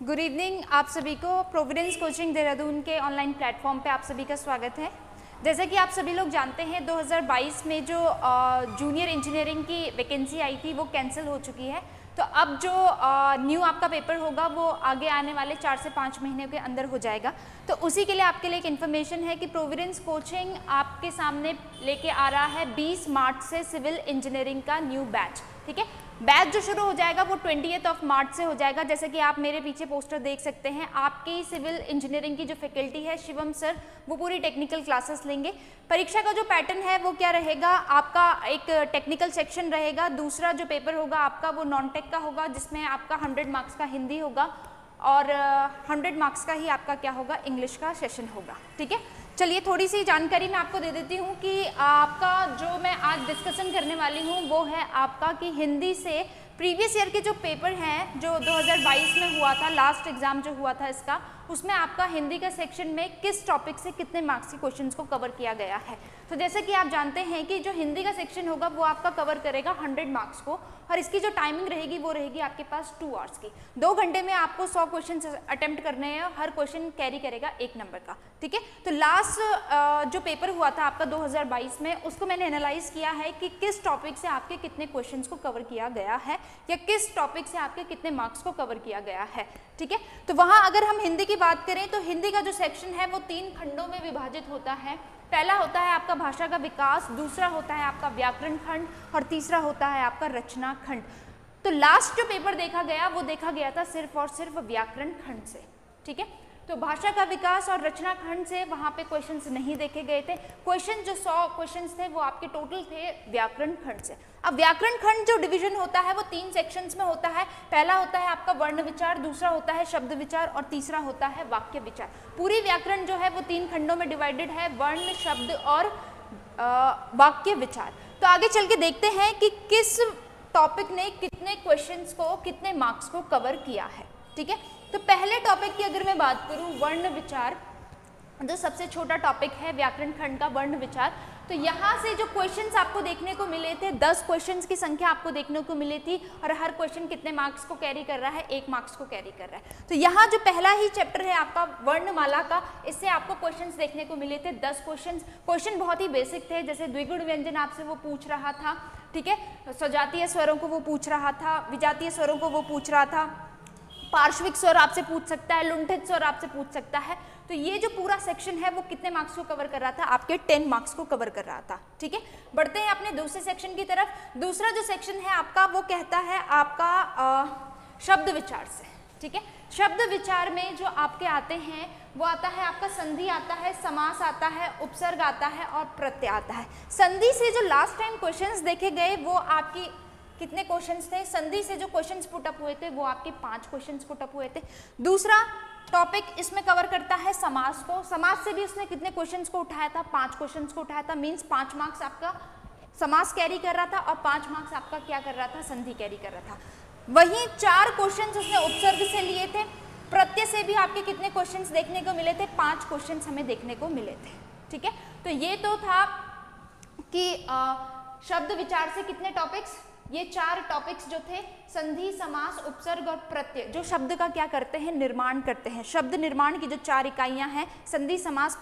Good evening आप सभी को प्रोविडेंस कोचिंग देहरादून के ऑनलाइन प्लेटफॉर्म पे आप सभी का स्वागत है। जैसे कि आप सभी लोग जानते हैं 2022 में जो जूनियर इंजीनियरिंग की वैकेंसी आई थी, वो कैंसिल हो चुकी है। तो अब जो न्यू आपका पेपर होगा, वो आगे आने वाले चार से पाँच महीने के अंदर हो जाएगा। तो उसी के लिए आपके लिए एक इन्फॉर्मेशन है कि प्रोविडेंस कोचिंग आपके सामने लेके आ रहा है 20 मार्च से सिविल इंजीनियरिंग का न्यू बैच ठीक है? बैच जो शुरू हो जाएगा वो ट्वेंटी ऑफ़ मार्च से हो जाएगा। जैसे कि आप मेरे पीछे पोस्टर देख सकते हैं, आपकी सिविल इंजीनियरिंग की जो फैकल्टी है शिवम सर, वो पूरी टेक्निकल क्लासेस लेंगे। परीक्षा का जो पैटर्न है वो क्या रहेगा? आपका एक टेक्निकल सेक्शन रहेगा, दूसरा जो पेपर होगा आपका वो नॉन टेक का होगा, जिसमें आपका हंड्रेड मार्क्स का हिंदी होगा और हंड्रेड मार्क्स का ही आपका क्या होगा? इंग्लिश का सेशन होगा। ठीक है? चलिए थोड़ी सी जानकारी मैं आपको दे देती हूँ कि आपका जो मैं आज डिस्कशन करने वाली हूँ, वो है आपका कि हिंदी से प्रीवियस ईयर के जो पेपर हैं, जो 2022 में हुआ था लास्ट एग्ज़ाम जो हुआ था इसका उसमें आपका हिंदी का सेक्शन में किस टॉपिक से कितने मार्क्स के क्वेश्चंस को कवर किया गया है? तो जैसे कि आप जानते हैं कि जो हिंदी का सेक्शन होगा, वो आपका कवर करेगा 100 मार्क्स को और इसकी जो टाइमिंग रहेगी, वो रहेगी आपके पास टू आवर्स की। दो घंटे में आपको 100 क्वेश्चन अटेम्प्ट करने हैं हर क्वेश्चन कैरी करेगा एक नंबर का, ठीक है? तो लास्ट जो पेपर हुआ था आपका 2022 में, उसको मैंने एनालाइज किया है कि किस टॉपिक से आपके कितने क्वेश्चन को कवर किया गया है या किस टॉपिक से आपके कितने मार्क्स को कवर किया गया है, ठीक है? तो वहाँ अगर हम हिंदी की बात करें तो हिंदी का जो सेक्शन है, वो तीन खंडों में विभाजित होता है। पहला होता है आपका भाषा का विकास, दूसरा होता है आपका व्याकरण खंड और तीसरा होता है आपका रचना खंड। तो लास्ट जो पेपर देखा गया, वो देखा गया था सिर्फ़ और सिर्फ़ व्याकरण खंड से, ठीक है? तो भाषा का विकास और रचना खंड से वहाँ पे क्वेश्चंस नहीं देखे गए थे। क्वेश्चन जो सौ क्वेश्चंस थे, वो आपके टोटल थे व्याकरण खंड से। अब व्याकरण खंड जो डिवीज़न होता है, वो तीन सेक्शंस में होता है। पहला होता है आपका वर्ण विचार, दूसरा होता है शब्द विचार और तीसरा होता है वाक्य विचार। पूरी व्याकरण जो है, वो तीन खंडों में डिवाइडेड है, वर्ण, शब्द और वाक्य विचार। तो आगे चल के देखते हैं कि किस टॉपिक ने कितने क्वेश्चन को, कितने मार्क्स को कवर किया है। ठीक है? तो पहले टॉपिक की अगर मैं बात करूँ, वर्ण विचार, जो सबसे छोटा टॉपिक है, व्याकरण खंड का वर्ण विचार तो यहाँ से जो क्वेश्चंस आपको देखने को मिले थे 10 क्वेश्चंस की संख्या आपको देखने को मिली थी, और हर क्वेश्चन कितने मार्क्स को कैरी कर रहा है, एक मार्क्स को कैरी कर रहा है। तो यहाँ जो पहला ही चैप्टर है आपका वर्णमाला का, इससे आपको क्वेश्चंस देखने को मिले थे 10 क्वेश्चंस क्वेश्चन बहुत ही बेसिक थे, जैसे द्विगुण व्यंजन आपसे वो पूछ रहा था, ठीक है? स्वजातीय स्वरों को वो पूछ रहा था, विजातीय स्वरों को वो पूछ रहा था पार्श्विक स्वर आपसे पूछ सकता है लुंठित स्वर आपसे पूछ सकता है। तो ये जो पूरा सेक्शन है वो कितने मार्क्स को कवर कर रहा था? आपके टेन मार्क्स को कवर कर रहा था ठीक है? बढ़ते हैं अपने दूसरे सेक्शन की तरफ़। दूसरा जो सेक्शन है आपका वो कहता है आपका आ, शब्द विचार से ठीक है? शब्द विचार में जो आपके आते हैं वो आता है आपका संधि आता है समास आता है उपसर्ग आता है और प्रत्यय आता है। संधि से जो लास्ट टाइम क्वेश्चंस देखे गए वो आपकी कितने क्वेश्चंस थे? संधि से जो क्वेश्चंस पुटअप हुए थे वो आपके पाँच क्वेश्चंस पुटअप हुए थे। दूसरा टॉपिक इसमें कवर करता है समाज को। समाज से भी उसने कितने क्वेश्चंस को उठाया था? पाँच क्वेश्चंस को उठाया था। मीन्स पाँच मार्क्स आपका समाज कैरी कर रहा था और पाँच मार्क्स आपका क्या कर रहा था? संधि कैरी कर रहा था। वहीं चार क्वेश्चन उसने उपसर्ग से लिए थे। प्रत्यय से भी आपके कितने क्वेश्चन देखने को मिले थे? पाँच क्वेश्चन हमें देखने को मिले थे। ठीक है? तो ये तो था कि आ, शब्द विचार से कितने टॉपिक्स ये चार टॉपिक्स जो थे संधि समास उपसर्ग और प्रत्यय जो शब्द का क्या करते हैं निर्माण करते हैं। शब्द निर्माण की जो चार इकाइयाँ हैं संधि समास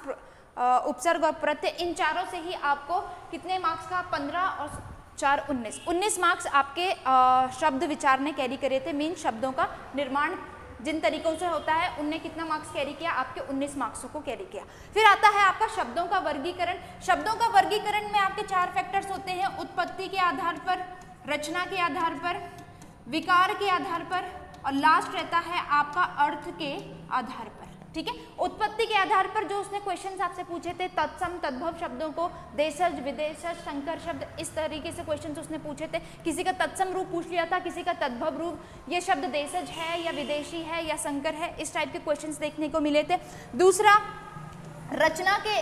उपसर्ग और प्रत्यय इन चारों से ही आपको कितने मार्क्स का पंद्रह और चार उन्नीस। उन्नीस मार्क्स आपके आ, शब्द विचार ने कैरी करे थे मीन शब्दों का निर्माण जिन तरीकों से होता है उनने कितना मार्क्स कैरी किया? आपके 19 मार्क्सों को कैरी किया। फिर आता है आपका शब्दों का वर्गीकरण। शब्दों का वर्गीकरण में आपके चार फैक्टर्स होते हैं उत्पत्ति के आधार पर रचना के आधार पर, विकार के आधार पर और लास्ट रहता है आपका अर्थ के आधार पर, ठीक है? उत्पत्ति के आधार पर जो उसने क्वेश्चन आपसे पूछे थे, तत्सम, तद्भव शब्दों को देशज विदेशज शंकर शब्द, इस तरीके से क्वेश्चन उसने पूछे थे। किसी का तत्सम रूप पूछ लिया था, किसी का तद्भव रूप, ये शब्द देशज है या विदेशी है या शंकर है, इस टाइप के क्वेश्चन देखने को मिले थे। दूसरा रचना के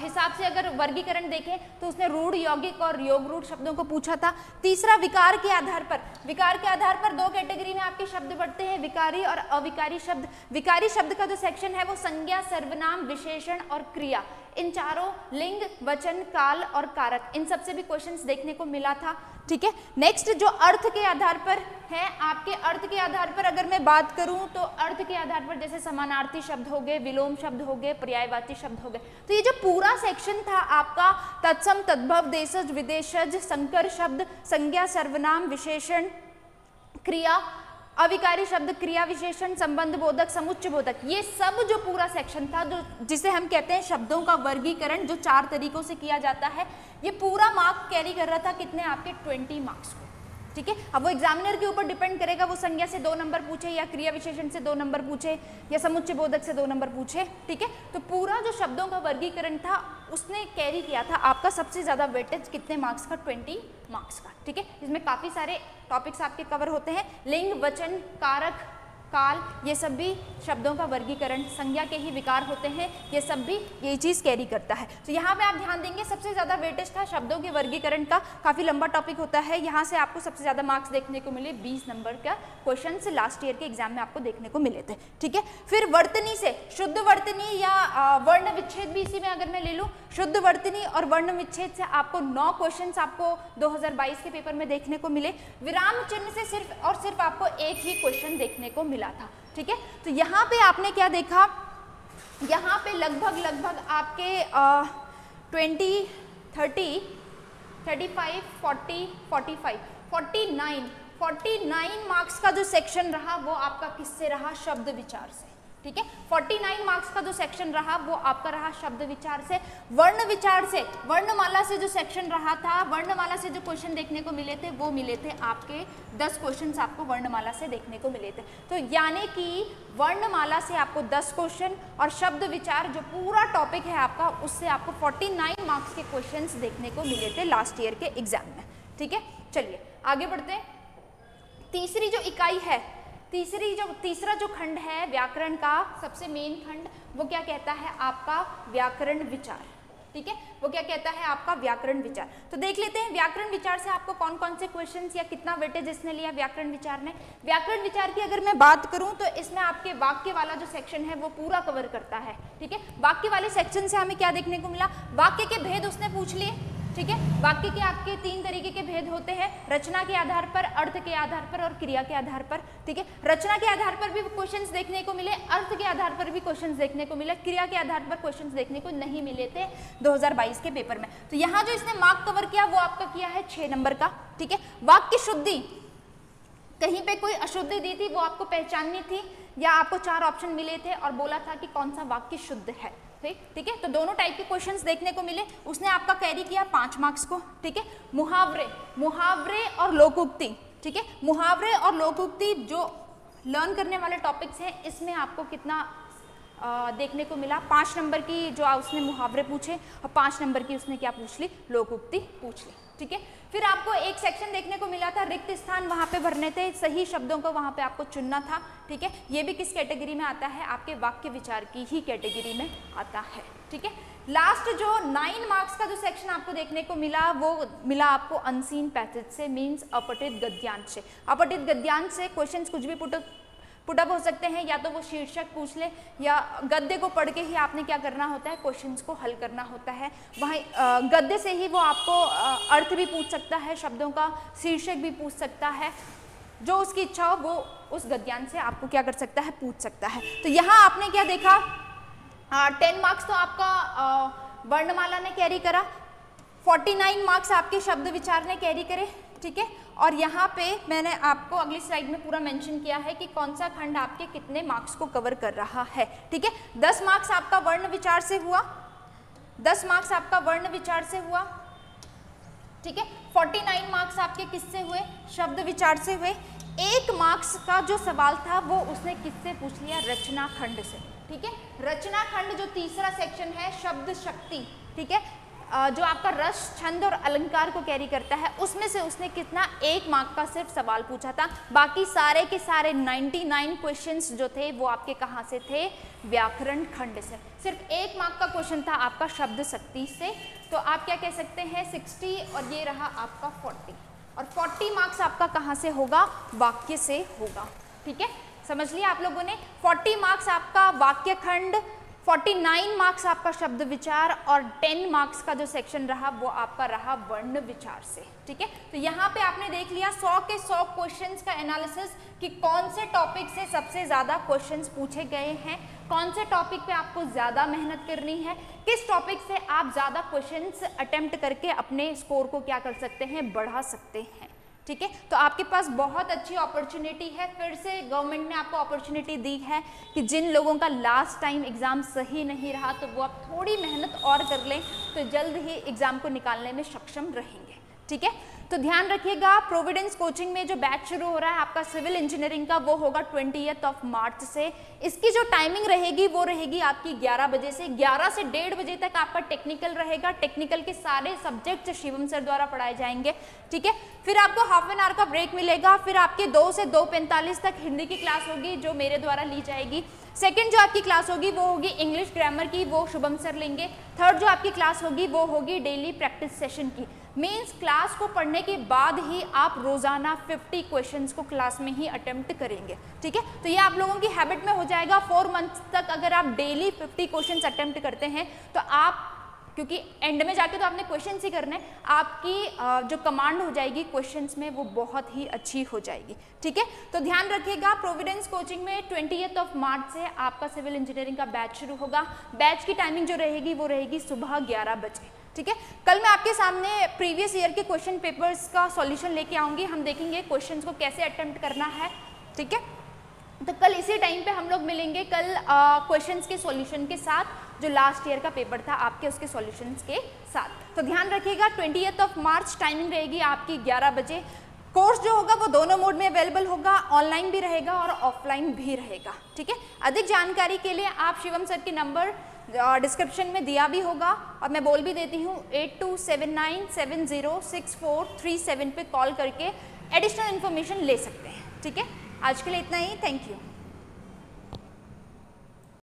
हिसाब से अगर वर्गीकरण देखें तो उसने रूढ़, यौगिक और योग रूढ़ शब्दों को पूछा था। तीसरा, विकार के आधार पर। विकार के आधार पर दो कैटेगरी में आपके शब्द बढ़ते हैं, विकारी और अविकारी शब्द। विकारी शब्द का जो सेक्शन है, वो संज्ञा, सर्वनाम, विशेषण और क्रिया। इन चारों लिंग, वचन, काल और कारक, इन सबसे भी क्वेश्चंस देखने को मिला था, ठीक है? नेक्स्ट जो अर्थ के आधार पर है, आपके अर्थ के आधार पर अगर मैं बात करूँ तो अर्थ के आधार पर जैसे समानार्थी शब्द हो गए, विलोम शब्द हो गए, पर्यायवाची शब्द हो गए तो ये जो पूरा सेक्शन था आपका, तत्सम, तद्भव, देशज, विदेशज, संकर शब्द, संज्ञा, सर्वनाम, विशेषण, क्रिया अविकारी शब्द, क्रिया विशेषण, संबंध बोधक, समुच्च बोधक, ये सब जो पूरा सेक्शन था, जो जिसे हम कहते हैं शब्दों का वर्गीकरण, जो चार तरीकों से किया जाता है, ये पूरा मार्क कैरी कर रहा था कितने आपके? ट्वेंटी मार्क्स को। ठीक है? अब वो एग्जामिनर के ऊपर डिपेंड करेगा, वो संज्ञा से दो नंबर पूछे या क्रिया विशेषण से दो नंबर पूछे या समुच्चय बोधक से दो नंबर पूछे, ठीक है? तो पूरा जो शब्दों का वर्गीकरण था, उसने कैरी किया था। आपका सबसे ज़्यादा वेटेज कितने मार्क्स का? ट्वेंटी मार्क्स का, ठीक है? इसमें काफ़ी सारे टॉपिक्स आपके कवर होते हैं। लिंग, वचन, कारक काल, ये सब भी शब्दों का वर्गीकरण, संज्ञा के ही विकार होते हैं, ये सब भी ये चीज़ कैरी करता है। तो यहाँ पे आप ध्यान देंगे, सबसे ज़्यादा वेटेज था शब्दों के वर्गीकरण का, काफ़ी लंबा टॉपिक होता है। यहाँ से आपको सबसे ज़्यादा मार्क्स देखने को मिले 20 नंबर का क्वेश्चन लास्ट ईयर के एग्ज़ाम में आपको देखने को मिले थे, ठीक है? फिर वर्तनी से, शुद्ध वर्तनी या वर्ण विच्छेद भी इसी में अगर मैं ले लूँ, शुद्ध वर्तनी और वर्ण विच्छेद से आपको नौ क्वेश्चन आपको दो हज़ार बाईस के पेपर में देखने को मिले। विराम चिन्ह से सिर्फ़ और सिर्फ़ आपको एक ही क्वेश्चन देखने को मिला। मिला था, ठीक है? तो यहाँ पे आपने क्या देखा? यहाँ पे लगभग लगभग आपके twenty, thirty thirty five, forty forty five, forty nine forty nine marks का जो सेक्शन रहा, वो आपका किससे रहा? शब्द विचार से। ठीक है? 49 मार्क्स का जो सेक्शन रहा, वो आपका रहा शब्द विचार से। वर्ण विचार से, वर्णमाला से जो सेक्शन रहा था, वर्णमाला से जो क्वेश्चन देखने को मिले थे, वो मिले थे आपके 10 क्वेश्चंस आपको वर्णमाला से देखने को मिले थे। तो यानी कि वर्णमाला से आपको 10 क्वेश्चन और शब्द विचार जो पूरा टॉपिक है आपका, उससे आपको 49 मार्क्स के क्वेश्चन देखने को मिले थे लास्ट ईयर के एग्ज़ाम में। ठीक है? चलिए, आगे बढ़ते हैं। तीसरी जो इकाई है तीसरी जो, तीसरा जो खंड है व्याकरण का, सबसे मेन खंड, वो क्या कहता है आपका व्याकरण विचार। ठीक है? वो क्या कहता है आपका व्याकरण विचार। तो देख लेते हैं, व्याकरण विचार से आपको कौन कौन से क्वेश्चन या कितना वेटेज इसने लिया व्याकरण विचार ने व्याकरण विचार की अगर मैं बात करूँ तो इसमें आपके वाक्य वाला जो सेक्शन है, वो पूरा कवर करता है। ठीक है? वाक्य वाले सेक्शन से हमें क्या देखने को मिला? वाक्य के भेद उसने पूछ लिए। ठीक है? वाक्य के आपके तीन तरीके के भेद होते हैं। रचना के आधार पर, अर्थ के आधार पर और क्रिया के आधार पर, ठीक है? रचना के आधार पर भी क्वेश्चंस देखने को मिले, अर्थ के आधार पर भी क्वेश्चंस देखने को मिले, क्रिया के आधार पर क्वेश्चंस देखने को नहीं मिले थे 2022 के पेपर में। तो यहाँ जो इसने मार्क कवर किया, वो आपका किया है छह नंबर का, ठीक है? वाक्य शुद्धि, कहीं पे कोई अशुद्धि दी थी, वो आपको पहचाननी थी या आपको चार ऑप्शन मिले थे और बोला था कि कौन सा वाक्य शुद्ध है? ठीक ठीक है? तो दोनों टाइप के क्वेश्चन देखने को मिले। उसने आपका कैरी किया पाँच मार्क्स को, ठीक है? मुहावरे मुहावरे और लोकोक्ति ठीक है? मुहावरे और लोकोक्ति जो लर्न करने वाले टॉपिक्स हैं, इसमें आपको कितना देखने को मिला। पाँच नंबर की जो उसने मुहावरे पूछे और पाँच नंबर की उसने क्या पूछ ली? लोकोक्ति पूछ ली। ठीक है? फिर आपको एक सेक्शन देखने को मिला था, रिक्त स्थान वहाँ पे भरने थे। सही शब्दों को वहाँ पे आपको चुनना था। ठीक है? ये भी किस कैटेगरी में आता है? आपके वाक्य विचार की ही कैटेगरी में आता है। ठीक है? लास्ट जो नाइन मार्क्स का जो सेक्शन आपको देखने को मिला, वो मिला आपको अनसीन पैसेज से मीन्स अपटित गद्यांश से। अपटित गद्यांश से क्वेश्चंस कुछ भी पुट पुटअप हो सकते हैं, या तो वो शीर्षक पूछ ले, या गद्य को पढ़ के ही आपने क्या करना होता है क्वेश्चंस को हल करना होता है। वहीं गद्य से ही वो आपको अर्थ भी पूछ सकता है, शब्दों का शीर्षक भी पूछ सकता है। जो उसकी इच्छा हो, वो उस गद्यान से आपको क्या कर सकता है, पूछ सकता है। तो यहाँ आपने क्या देखा? टेन मार्क्स तो आपका वर्णमाला ने कैरी। करा 49 मार्क्स आपके शब्द विचार ने कैरी करे। ठीक है? और यहाँ पे मैंने आपको अगली स्लाइड में पूरा मेंशन किया है कि कौन सा खंड आपके कितने मार्क्स को कवर कर रहा है, ठीक है? दस मार्क्स आपका वर्ण विचार से हुआ। दस मार्क्स आपका वर्ण विचार से हुआ, ठीक है? 49 मार्क्स आपके किससे हुए? शब्द विचार से हुए। एक मार्क्स का जो सवाल था, वो उसने किससे पूछ लिया? रचना खंड से, ठीक है? रचना खंड जो तीसरा सेक्शन है, शब्द शक्ति, ठीक है? जो आपका रस, छंद और अलंकार को कैरी करता है, उसमें से उसने कितना एक मार्क का सिर्फ़ सवाल पूछा था। बाकी सारे के सारे 99 क्वेश्चंस जो थे, वो आपके कहाँ से थे? व्याकरण खंड से। सिर्फ़ एक मार्क का क्वेश्चन था आपका शब्द शक्ति से। तो आप क्या कह सकते हैं? 60 और ये रहा आपका 40 और 40 मार्क्स आपका कहाँ से होगा? वाक्य से होगा। ठीक है? समझ लिया आप लोगों ने? 40 मार्क्स आपका वाक्य खंड 49 मार्क्स आपका शब्द विचार और 10 मार्क्स का जो सेक्शन रहा, वो आपका रहा वर्ण विचार से, ठीक है? तो यहाँ पे आपने देख लिया 100 के 100 क्वेश्चंस का एनालिसिस कि कौन से टॉपिक से सबसे ज़्यादा क्वेश्चंस पूछे गए हैं, कौन से टॉपिक पे आपको ज़्यादा मेहनत करनी है, किस टॉपिक से आप ज़्यादा क्वेश्चंस अटेम्प्ट करके अपने स्कोर को क्या कर सकते हैं, बढ़ा सकते हैं। ठीक है? तो आपके पास बहुत अच्छी अपॉर्चुनिटी है। फिर से गवर्नमेंट ने आपको अपॉर्चुनिटी दी है कि जिन लोगों का लास्ट टाइम एग्ज़ाम सही नहीं रहा तो वो आप थोड़ी मेहनत और कर लें तो जल्द ही एग्ज़ाम को निकालने में सक्षम रहेंगे। ठीक है? तो ध्यान रखिएगा प्रोविडेंस कोचिंग में जो बैच शुरू हो रहा है, आपका सिविल इंजीनियरिंग का वो होगा ट्वेंटी ऑफ़ मार्च से। इसकी जो टाइमिंग रहेगी, वो रहेगी आपकी 11 बजे से। 11 से डेढ़ बजे तक आपका टेक्निकल रहेगा। टेक्निकल के सारे सब्जेक्ट शिवम सर द्वारा पढ़ाए जाएँगे, ठीक है? फिर आपको हाफ़ एन आवर का ब्रेक मिलेगा। फिर आपके दो से दो पैंतालीस तक हिंदी की क्लास होगी, जो मेरे द्वारा ली जाएगी। सेकेंड जो आपकी क्लास होगी, वो होगी इंग्लिश ग्रामर की, वो शुभम सर लेंगे। थर्ड जो आपकी क्लास होगी, वो होगी डेली प्रैक्टिस सेशन की। मीन्स क्लास को पढ़ने के बाद ही आप रोज़ाना 50 क्वेश्चंस को क्लास में ही अटेम्प्ट करेंगे। ठीक है? तो ये आप लोगों की हैबिट में हो जाएगा। फोर मंथ्स तक अगर आप डेली 50 क्वेश्चंस अटेम्प्ट करते हैं तो आप, क्योंकि एंड में जाके तो आपने क्वेश्चन ही करने आपकी जो कमांड हो जाएगी क्वेश्चंस में, वो बहुत ही अच्छी हो जाएगी। ठीक है? तो ध्यान रखिएगा प्रोविडेंस कोचिंग में ट्वेंटी ऑफ़ मार्च से आपका सिविल इंजीनियरिंग का बैच शुरू होगा। बैच की टाइमिंग जो रहेगी, वो रहेगी सुबह ग्यारह बजे। ठीक है? कल मैं आपके सामने प्रीवियस ईयर के क्वेश्चन पेपर्स का सॉल्यूशन लेके आऊँगी। हम देखेंगे क्वेश्चन को कैसे अटेम्प्ट करना है, ठीक है? तो कल इसी टाइम पे हम लोग मिलेंगे कल क्वेश्चंस के सॉल्यूशन के साथ, जो लास्ट ईयर का पेपर था आपके उसके सॉल्यूशंस के साथ। तो ध्यान रखिएगा ट्वेंटी ऑफ़ मार्च टाइमिंग रहेगी आपकी 11 बजे। कोर्स जो होगा वो दोनों मोड में अवेलेबल होगा ऑनलाइन भी रहेगा और ऑफलाइन भी रहेगा, ठीक है? अधिक जानकारी के लिए आप शिवम सर के नंबर डिस्क्रिप्शन में दिया भी होगा। और मैं बोल भी देती हूँ eight two seven nine seven zero six four three seven पर कॉल करके एडिशनल इन्फॉर्मेशन ले सकते हैं। ठीक है? आज के लिए इतना ही। Thank you